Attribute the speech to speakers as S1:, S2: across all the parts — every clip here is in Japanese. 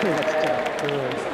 S1: 声がちっちゃか。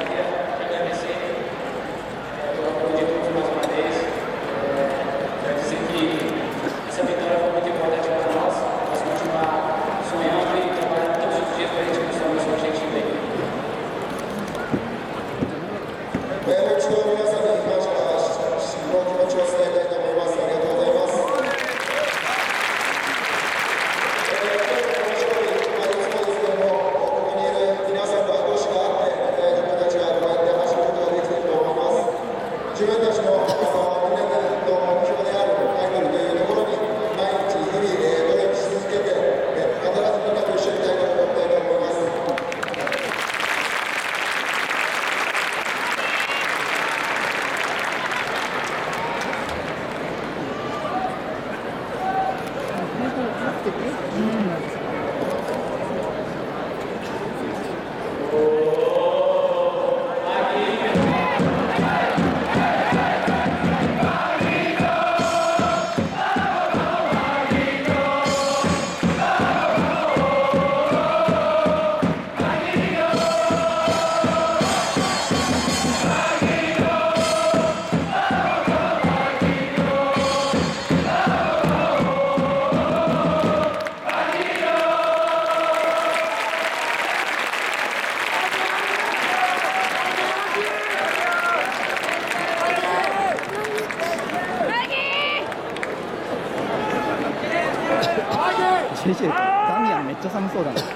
S1: ダミアンめっちゃ寒そうだな、ね、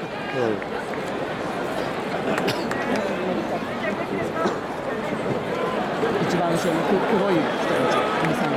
S1: 一番後ろの黒い人たち。おじさん